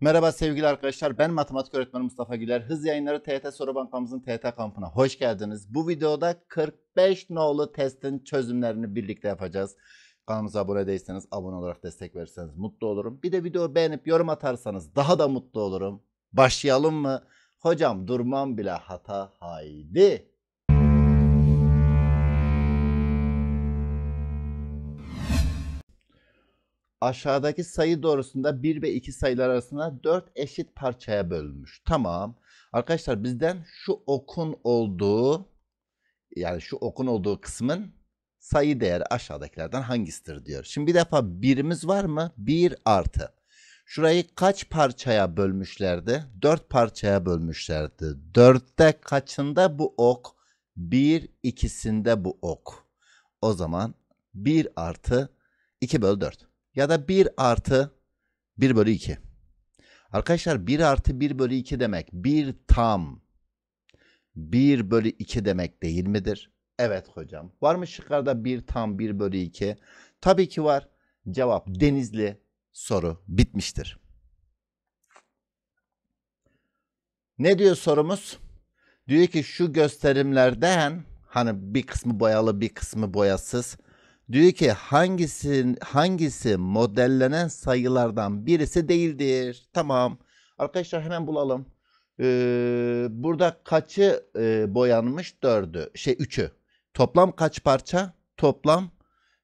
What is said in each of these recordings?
Merhaba sevgili arkadaşlar. Ben matematik öğretmeni Mustafa Güler. Hız yayınları TYT Soru Bankamızın TYT kampına hoş geldiniz. Bu videoda 45 nolu testin çözümlerini birlikte yapacağız. Kanalımıza abone değilseniz abone olarak destek verirseniz mutlu olurum. Bir de videoyu beğenip yorum atarsanız daha da mutlu olurum. Başlayalım mı? Hocam durmam bile hata haydi. Aşağıdaki sayı doğrusunda 1 ve 2 sayılar arasında 4 eşit parçaya bölünmüş. Tamam. Arkadaşlar bizden şu okun olduğu yani şu okun olduğu kısmın sayı değeri aşağıdakilerden hangisidir diyor. Şimdi bir defa birimiz var mı? 1 artı. Şurayı kaç parçaya bölmüşlerdi? 4 parçaya bölmüşlerdi. 4'te kaçında bu ok? 1 ikisinde bu ok. O zaman 1 artı 2 bölü 4 ya da 1 artı 1 bölü 2. Arkadaşlar 1 artı 1 bölü 2 demek 1 tam 1 bölü 2 demek değil midir? Evet hocam. Var mı şıklarda 1 tam 1 bölü 2? Tabii ki var. Cevap denizli soru bitmiştir. Ne diyor sorumuz? Diyor ki şu gösterimlerden hani bir kısmı boyalı bir kısmı boyasız Diyor ki hangisi hangisi modellenen sayılardan birisi değildir. Tamam. Arkadaşlar hemen bulalım. Ee, burada kaçı e, boyanmış? Dördü. Şey üçü. Toplam kaç parça? Toplam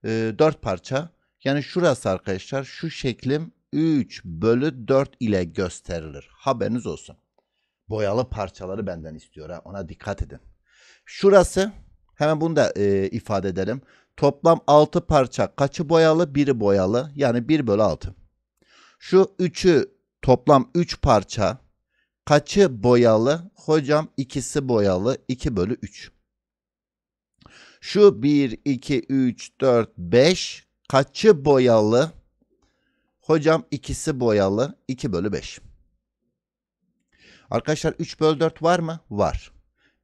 e, dört parça. Yani şurası arkadaşlar şu şeklim 3 bölü 4 ile gösterilir. Haberiniz olsun. Boyalı parçaları benden istiyor. Ha. Ona dikkat edin. Şurası hemen bunu da e, ifade edelim. Toplam 6 parça kaçı boyalı? Biri boyalı. Yani 1 bölü 6. Şu 3'ü toplam 3 parça kaçı boyalı? Hocam ikisi boyalı. 2 bölü 3. Şu 1, 2, 3, 4, 5 kaçı boyalı? Hocam ikisi boyalı. 2 bölü 5. Arkadaşlar 3 bölü 4 var mı? Var.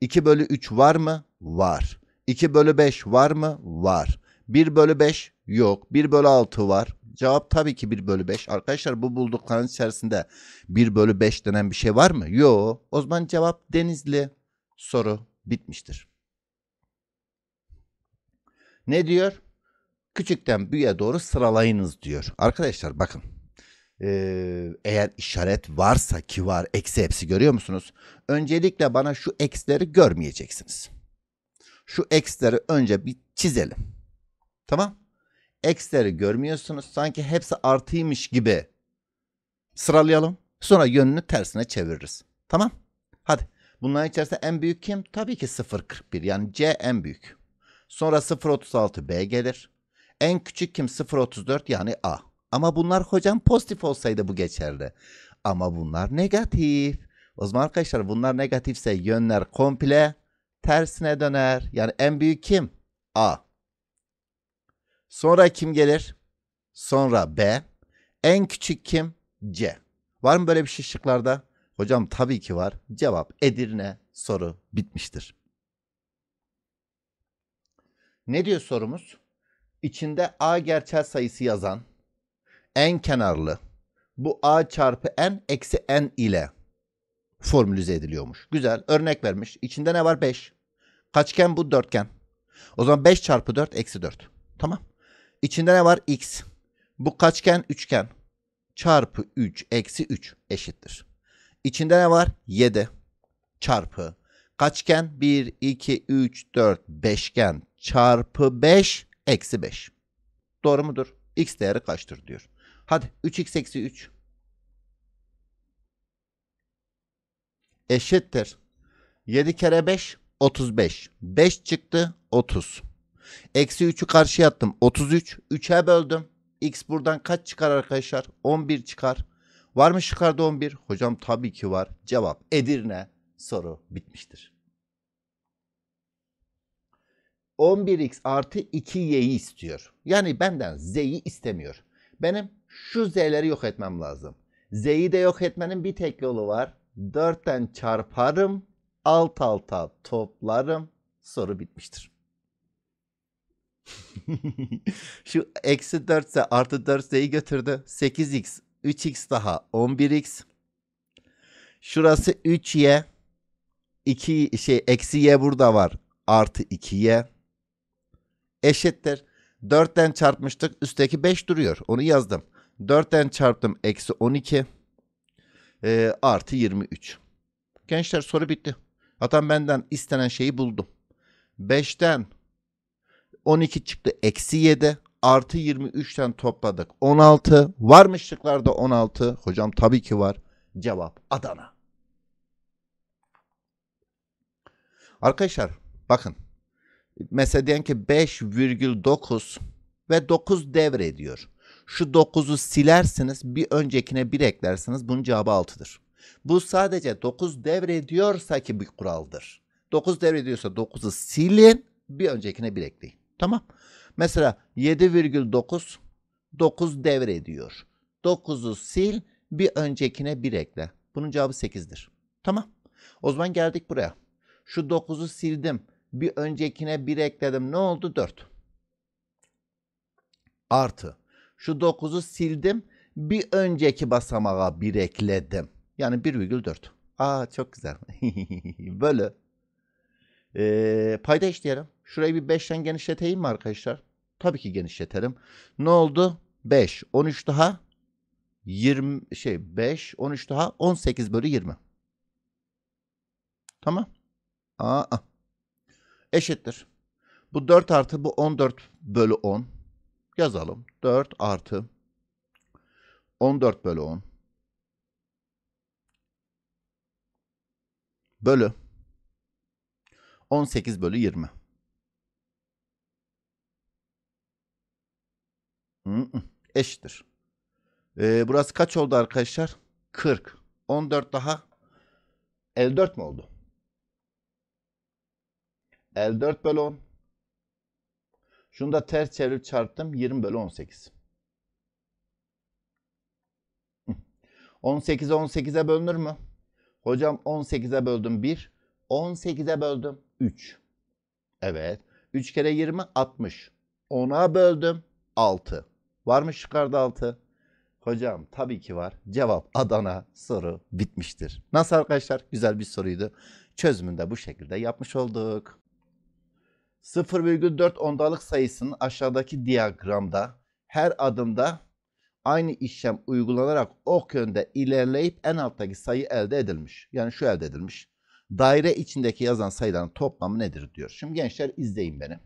2 bölü 3 var mı? Var. 2 bölü 5 var mı? Var. 1 bölü 5 yok. 1 bölü 6 var. Cevap tabii ki 1 bölü 5. Arkadaşlar bu bulduklarınız içerisinde 1 bölü 5 denen bir şey var mı? Yok. O zaman cevap denizli. Soru bitmiştir. Ne diyor? Küçükten büyüğe doğru sıralayınız diyor. Arkadaşlar bakın. Ee, eğer işaret varsa ki var eksi hepsi görüyor musunuz? Öncelikle bana şu eksileri görmeyeceksiniz şu x'leri önce bir çizelim. Tamam? X'leri görmüyorsunuz. Sanki hepsi artıymış gibi sıralayalım. Sonra yönünü tersine çeviririz. Tamam? Hadi. Bunların içerisinde en büyük kim? Tabii ki 0.41 yani C en büyük. Sonra 0.36 B gelir. En küçük kim? 0.34 yani A. Ama bunlar hocam pozitif olsaydı bu geçerli. Ama bunlar negatif. O zaman arkadaşlar bunlar negatifse yönler komple tersine döner. Yani en büyük kim? A. Sonra kim gelir? Sonra B. En küçük kim? C. Var mı böyle bir şey şıklarda? Hocam tabii ki var. Cevap Edirne soru bitmiştir. Ne diyor sorumuz? İçinde A gerçel sayısı yazan en kenarlı bu A çarpı n eksi n ile formülize ediliyormuş. Güzel. Örnek vermiş. İçinde ne var? 5. Kaçgen bu? Dörtgen. O zaman 5 çarpı 4 eksi 4. Tamam. İçinde ne var? X. Bu kaçgen? Üçgen. Çarpı 3 eksi 3 eşittir. İçinde ne var? 7 çarpı. Kaçgen? 1, 2, 3, 4, beşgen çarpı 5 eksi 5. Doğru mudur? X değeri kaçtır diyor. Hadi 3x eksi 3 eşittir. 7 kere 5 35. 5 çıktı 30. Eksi 3'ü karşıya attım. 33. 3'e böldüm. X buradan kaç çıkar arkadaşlar? 11 çıkar. Var mı çıkardı 11? Hocam tabii ki var. Cevap Edirne. Soru bitmiştir. 11x artı 2y'yi istiyor. Yani benden z'yi istemiyor. Benim şu z'leri yok etmem lazım. Z'yi de yok etmenin bir tek yolu var. 4'ten çarparım, alt alta toplarım, soru bitmiştir. Şu eksi 4 ise artı 4 z'yi götürdü. 8x 3x daha 11x. Şurası 3y. 2 şey eksi y burada var. Artı 2y. Eşittir. 4'ten çarpmıştık. Üstteki 5 duruyor. Onu yazdım. 4'ten çarptım. Eksi 12. Ee, artı 23. Gençler soru bitti. Zaten benden istenen şeyi buldum. 5'ten 12 çıktı. Eksi 7 artı 23'ten topladık. 16. Var mı şıklarda 16? Hocam tabii ki var. Cevap Adana. Arkadaşlar bakın. Mesela diyelim ki 5,9 ve 9 devrediyor. Şu 9'u silersiniz bir öncekine 1 eklersiniz bunun cevabı 6'dır. Bu sadece 9 devrediyorsa ki bir kuraldır. 9 devrediyorsa 9'u silin bir öncekine 1 ekleyin. Tamam. Mesela 7,9 9 devrediyor. 9'u sil bir öncekine 1 ekle. Bunun cevabı 8'dir. Tamam. O zaman geldik buraya. Şu 9'u sildim. Bir öncekine 1 ekledim. Ne oldu? 4. Artı. Şu 9'u sildim. Bir önceki basamağa 1 ekledim. Yani 1,4. Aa çok güzel. Böyle. Ee, payda işleyelim. Şurayı bir 5'ten genişleteyim mi arkadaşlar? Tabii ki genişletelim. Ne oldu? 5. 13 daha 20 şey 5 13 daha 18 bölü 20. Tamam. Aa. Eşittir. Bu 4 artı bu 14 bölü 10. Yazalım. 4 artı 14 bölü 10. Bölü 18 bölü 20. Hı -hı. Eşittir. Ee, burası kaç oldu arkadaşlar? 40. 14 daha 54 mi oldu? 54 bölü 10. Şunu da ters çevirip çarptım. 20 bölü 18. 18'e 18'e bölünür mü? Hocam 18'e böldüm 1. 18'e böldüm 3. Evet. 3 kere 20 60. 10'a böldüm 6. Var mı şıklarda 6? Hocam tabii ki var. Cevap Adana soru bitmiştir. Nasıl arkadaşlar? Güzel bir soruydu. Çözümünü de bu şekilde yapmış olduk. 0,4 ondalık sayısının aşağıdaki diyagramda her adımda aynı işlem uygulanarak ok yönde ilerleyip en alttaki sayı elde edilmiş. Yani şu elde edilmiş. Daire içindeki yazan sayıların toplamı nedir diyor. Şimdi gençler izleyin beni.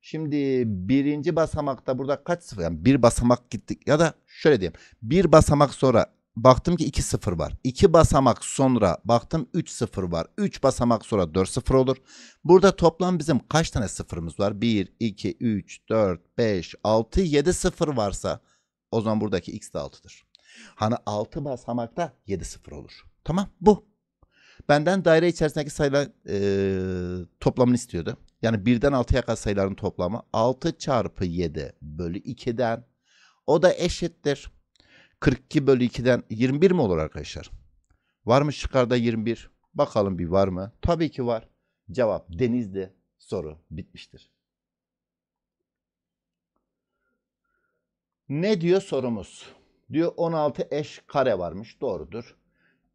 Şimdi birinci basamakta burada kaç sıfır? Yani bir basamak gittik ya da şöyle diyeyim. Bir basamak sonra baktım ki 2 sıfır var. 2 basamak sonra baktım 3 sıfır var. 3 basamak sonra 4 sıfır olur. Burada toplam bizim kaç tane sıfırımız var? 1, 2, 3, 4, 5, 6, 7 sıfır varsa o zaman buradaki x de 6'dır. Hani 6 basamakta 7 sıfır olur. Tamam bu. Benden daire içerisindeki sayılar e, toplamını istiyordu. Yani birden 6'ya kadar sayıların toplamı 6 çarpı 7 bölü 2'den o da eşittir. 42 bölü 2'den 21 mi olur arkadaşlar? Var mı şıklarda 21? Bakalım bir var mı? Tabii ki var. Cevap denizdi. Soru bitmiştir. Ne diyor sorumuz? Diyor 16 eş kare varmış. Doğrudur.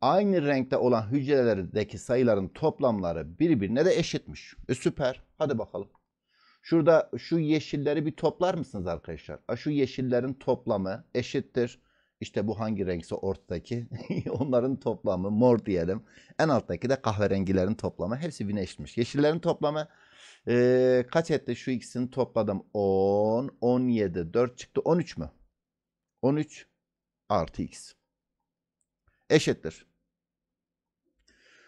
Aynı renkte olan hücrelerdeki sayıların toplamları birbirine de eşitmiş. E süper. Hadi bakalım. Şurada şu yeşilleri bir toplar mısınız arkadaşlar? Şu yeşillerin toplamı eşittir. İşte bu hangi renkse ortadaki onların toplamı mor diyelim. En alttaki de kahverengilerin toplamı. Hepsi birbirine eşitmiş. Yeşillerin toplamı ee, kaç etti? Şu ikisini topladım. 10, 17, 4 çıktı. 13 mü? 13 artı x. Eşittir.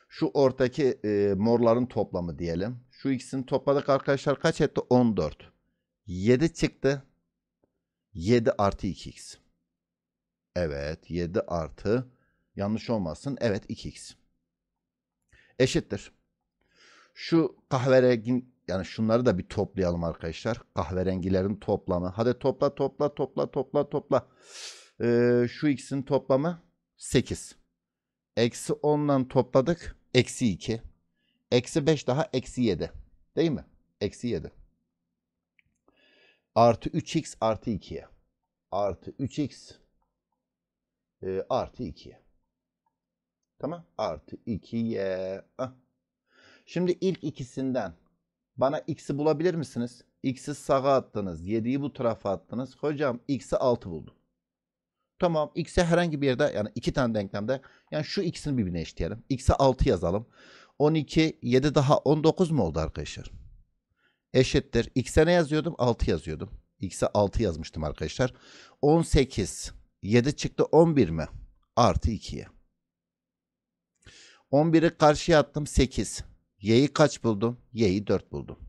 Şu ortaki e, morların toplamı diyelim. Şu ikisini topladık arkadaşlar. Kaç etti? 14. 7 çıktı. 7 artı 2x. Evet 7 artı yanlış olmasın. Evet 2x. Eşittir. Şu kahverengi yani şunları da bir toplayalım arkadaşlar. Kahverengilerin toplamı. Hadi topla topla topla topla topla. Ee, şu x'in toplamı 8. Eksi 10'dan topladık. Eksi 2. Eksi 5 daha eksi 7. Değil mi? Eksi 7. Artı 3x artı 2'ye. Artı 3x e, artı 2'ye. Tamam. Artı 2'ye. Ah. Şimdi ilk ikisinden bana x'i bulabilir misiniz? X'i sağa attınız. 7'yi bu tarafa attınız. Hocam x'i 6 buldum. Tamam. X'e herhangi bir yerde yani iki tane denklemde yani şu x'ini birbirine eşitleyelim. X'e 6 yazalım. 12, 7 daha 19 mu oldu arkadaşlar? Eşittir. X'e ne yazıyordum? 6 yazıyordum. X'e 6 yazmıştım arkadaşlar. 18, 7 çıktı 11 mi? Artı 2'ye. 11'i karşıya attım 8. Y'yi kaç buldum? Y'yi 4 buldum.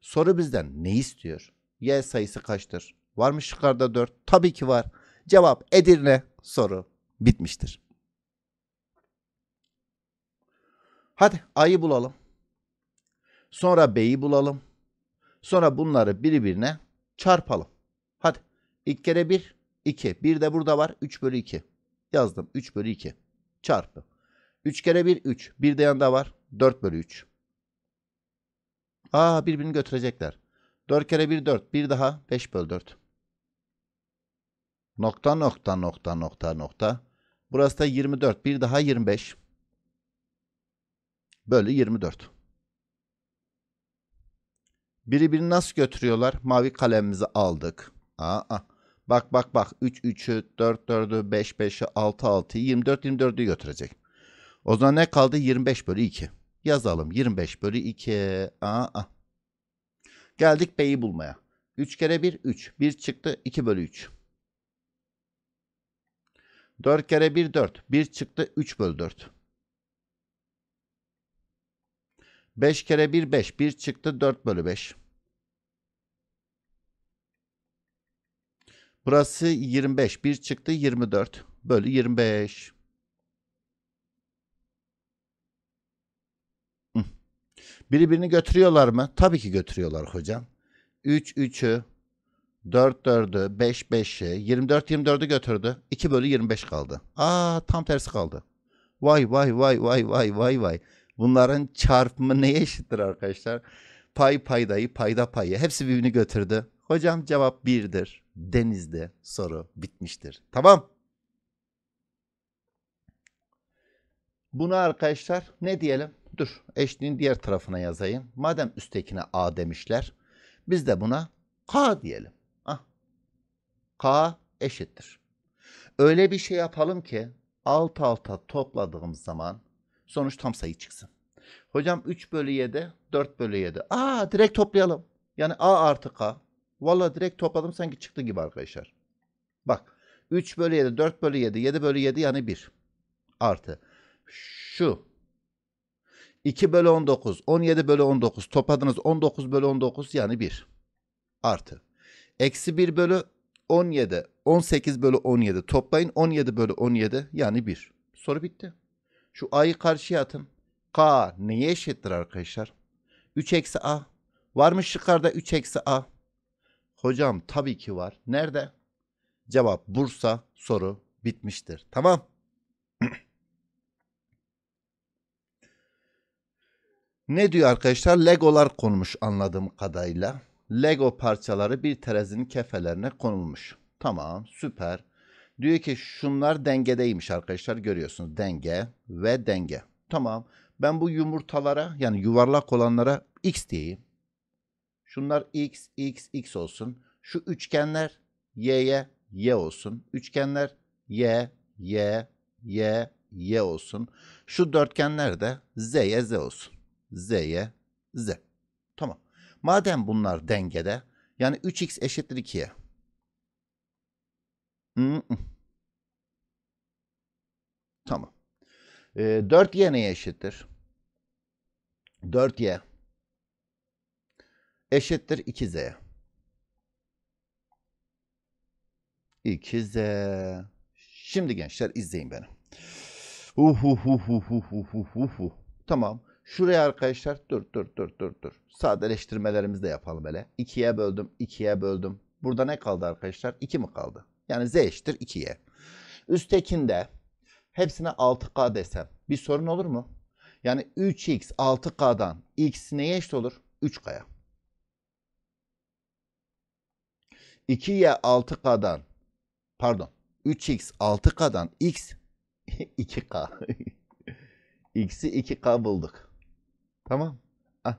Soru bizden ne istiyor? Y sayısı kaçtır? Var mı şıklarda 4? Tabii ki var. Cevap Edirne. Soru bitmiştir. Hadi A'yı bulalım. Sonra B'yi bulalım. Sonra bunları birbirine çarpalım. Hadi. İlk kere 1, 2. 1 de burada var. 3 bölü 2. Yazdım. 3 bölü 2. Çarpı. 3 kere 1, 3. 1 de yanında var. 4 bölü 3. Aa birbirini götürecekler. 4 kere 1, 4. 1 daha 5 bölü 4. Nokta nokta nokta nokta nokta. Burası da 24. Bir daha 25. Bölü 24. Biri birini nasıl götürüyorlar? Mavi kalemimizi aldık. Aa, bak bak bak. 3 3'ü, 4 4'ü, 5 5'i, 6 6'yı, 24 24'ü götürecek. O zaman ne kaldı? 25 bölü 2. Yazalım. 25 bölü 2. Aa. Geldik B'yi bulmaya. 3 kere 1 3. 1 çıktı 2 bölü 3. 4 kere 1 4. 1 çıktı 3 bölü 4. 5 kere 1 5. 1 çıktı 4 bölü 5. Burası 25. 1 çıktı 24 bölü 25. Birbirini götürüyorlar mı? Tabii ki götürüyorlar hocam. 3 3'ü 4 4'ü 5 5'i 24 24'ü götürdü. 2 bölü 25 kaldı. Aa tam tersi kaldı. Vay vay vay vay vay vay vay. Bunların çarpımı neye eşittir arkadaşlar? Pay paydayı payda payı hepsi birbirini götürdü. Hocam cevap 1'dir. Denizde soru bitmiştir. Tamam. Bunu arkadaşlar ne diyelim? Dur eşliğin diğer tarafına yazayım. Madem üsttekine A demişler. Biz de buna K diyelim. Ah. K eşittir. Öyle bir şey yapalım ki alt alta topladığımız zaman sonuç tam sayı çıksın. Hocam 3 bölü 7 4 bölü 7. Aa direkt toplayalım. Yani A artı K. Valla direkt topladım sanki çıktı gibi arkadaşlar. Bak 3 bölü 7 4 bölü 7 7 bölü 7 yani 1 artı şu 2 bölü 19 17 bölü 19 topladınız 19 bölü 19 yani 1 artı eksi 1 bölü 17 18 bölü 17 toplayın 17 bölü 17 yani 1 soru bitti. Şu a'yı karşıya atın. K neye eşittir arkadaşlar? 3 eksi a. Var mı şıklarda 3 eksi a? Hocam tabii ki var. Nerede? Cevap Bursa soru bitmiştir. Tamam. ne diyor arkadaşlar? Legolar konmuş anladığım kadarıyla. Lego parçaları bir terazinin kefelerine konulmuş. Tamam süper. Diyor ki şunlar dengedeymiş arkadaşlar görüyorsunuz. Denge ve denge. Tamam. Ben bu yumurtalara yani yuvarlak olanlara x diyeyim. Şunlar x, x, x olsun. Şu üçgenler y'ye y olsun. Üçgenler y, y, y, y olsun. Şu dörtgenler de z'ye z olsun. z'ye z. Tamam. Madem bunlar dengede yani 3x eşittir 2'ye. Tamam. Ee, 4y neye eşittir? 4y eşittir 2z. 2z. Şimdi gençler izleyin beni. Uhuhuhuhuhuhuhu. Tamam. Şuraya arkadaşlar dur dur dur dur dur. Sadeleştirmelerimizi de yapalım hele. 2'ye böldüm, 2'ye böldüm. Burada ne kaldı arkadaşlar? 2 mi kaldı? Yani z eşittir 2'ye. Üsttekinde hepsine 6k desem bir sorun olur mu? Yani 3x 6k'dan x neye eşit olur? 3k'ya. 2y 6k'dan pardon 3x 6k'dan x 2k. x'i 2k bulduk. Tamam. Ah.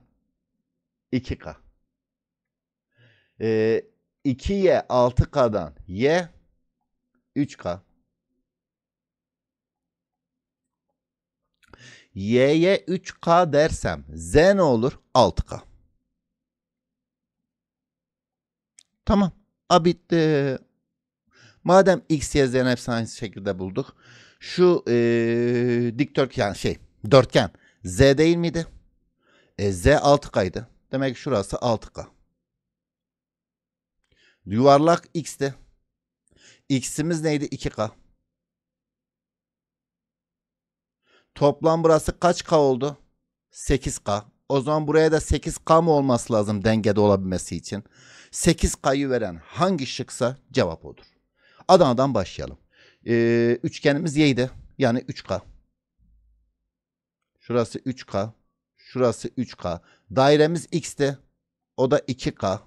2k. Ee, 2y 6k'dan y 3k. y'ye 3k dersem z ne olur? 6k. Tamam. A bitti. Madem x, y, z'nin hepsini aynı şekilde bulduk. Şu ee, dikdörtgen şey dörtgen z değil miydi? E, z 6k'ydı. Demek ki şurası 6k. Yuvarlak x'ti. X'imiz neydi? 2k. Toplam burası kaç k oldu? 8k. O zaman buraya da 8k mı olması lazım dengede olabilmesi için? 8k'yı veren hangi şıksa cevap odur. Adana'dan başlayalım. Ee, üçgenimiz y'ydi. Yani 3k. Şurası 3k. Şurası 3k. Dairemiz x'ti. O da 2k.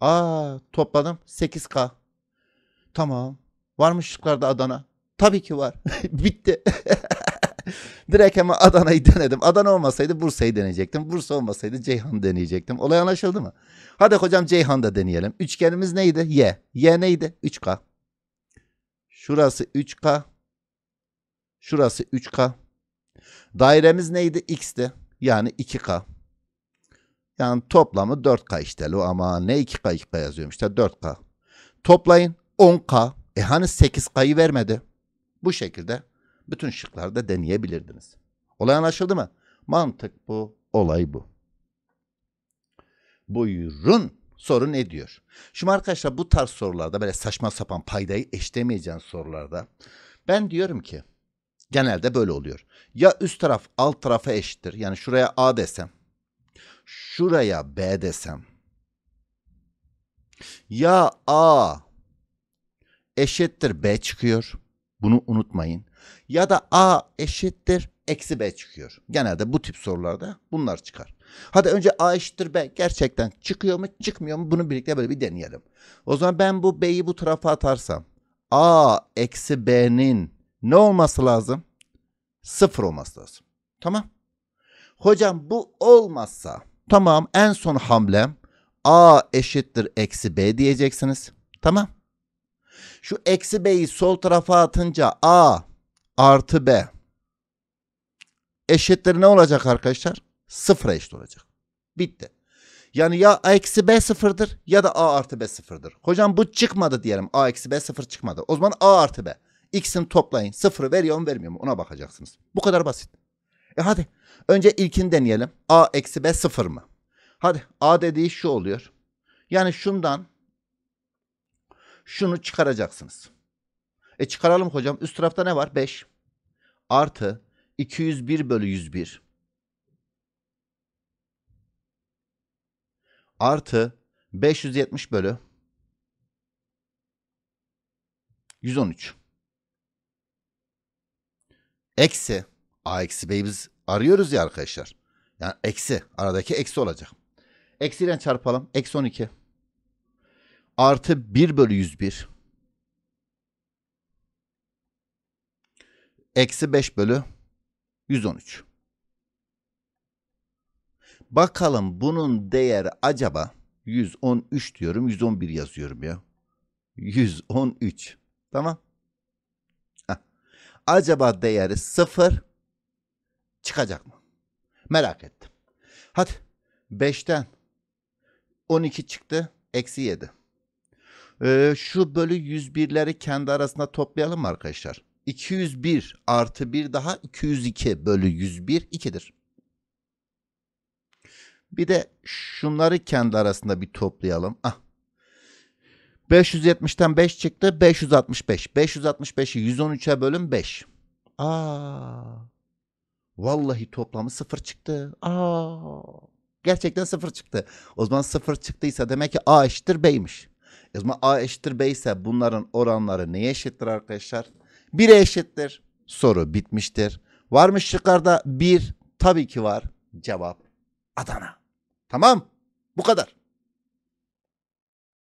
Aa topladım 8k. Tamam. Var mı şıklarda Adana? Tabii ki var. Bitti. Direkt hemen Adana'yı denedim. Adana olmasaydı Bursa'yı deneyecektim. Bursa olmasaydı Ceyhan deneyecektim. Olay anlaşıldı mı? Hadi hocam Ceyhan da deneyelim. Üçgenimiz neydi? Y. Y neydi? 3K. Şurası 3K. Şurası 3K. Dairemiz neydi? X'ti. Yani 2K. Yani toplamı 4K işte. O ama ne 2K 2K yazıyorum işte 4K. Toplayın 10K. E hani 8K'yı vermedi. Bu şekilde bütün şıklarda deneyebilirdiniz. Olay anlaşıldı mı? Mantık bu, olay bu. Buyurun. Soru ne diyor? Şimdi arkadaşlar bu tarz sorularda böyle saçma sapan paydayı eşlemeyeceğin sorularda ben diyorum ki genelde böyle oluyor. Ya üst taraf alt tarafa eşittir. Yani şuraya A desem. Şuraya B desem. Ya A eşittir B çıkıyor. Bunu unutmayın. Ya da A eşittir eksi B çıkıyor. Genelde bu tip sorularda bunlar çıkar. Hadi önce A eşittir B gerçekten çıkıyor mu çıkmıyor mu bunu birlikte böyle bir deneyelim. O zaman ben bu B'yi bu tarafa atarsam A eksi B'nin ne olması lazım? Sıfır olması lazım. Tamam. Hocam bu olmazsa tamam en son hamlem A eşittir eksi B diyeceksiniz. Tamam. Şu eksi b'yi sol tarafa atınca a artı b eşittir ne olacak arkadaşlar? Sıfıra eşit olacak. Bitti. Yani ya a eksi b sıfırdır ya da a artı b sıfırdır. Hocam bu çıkmadı diyelim. a eksi b sıfır çıkmadı. O zaman a artı b. X'in toplayın. Sıfırı veriyor mu vermiyor mu ona bakacaksınız. Bu kadar basit. E hadi. Önce ilkini deneyelim. a eksi b sıfır mı? Hadi a dediği şu oluyor. Yani şundan şunu çıkaracaksınız. E çıkaralım hocam. Üst tarafta ne var? 5 artı 201 bölü 101 artı 570 bölü 113 eksi a eksi b'yi biz arıyoruz ya arkadaşlar. Yani eksi aradaki eksi olacak. Eksiyle çarpalım. Eksi 12 artı 1 bölü 101 eksi 5 bölü 113. Bakalım bunun değeri acaba 113 diyorum 111 yazıyorum ya. 113. Tamam. Heh. Acaba değeri 0 çıkacak mı? Merak ettim. Hadi 5'ten 12 çıktı. Eksi 7. Ee, şu bölü 101'leri kendi arasında toplayalım arkadaşlar? 201 artı 1 daha 202 bölü 101 2'dir. Bir de şunları kendi arasında bir toplayalım. Ah. 570'ten 5 çıktı. 565. 565'i 113'e bölün 5. Aa. Vallahi toplamı 0 çıktı. Aa. Gerçekten 0 çıktı. O zaman 0 çıktıysa demek ki A eşittir B'ymiş. O zaman A eşittir B ise bunların oranları neye eşittir arkadaşlar? 1'e eşittir. Soru bitmiştir. Var mı şıklarda 1? Tabii ki var. Cevap Adana. Tamam. Bu kadar.